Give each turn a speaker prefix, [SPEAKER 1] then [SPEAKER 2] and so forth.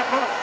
[SPEAKER 1] Uh-huh.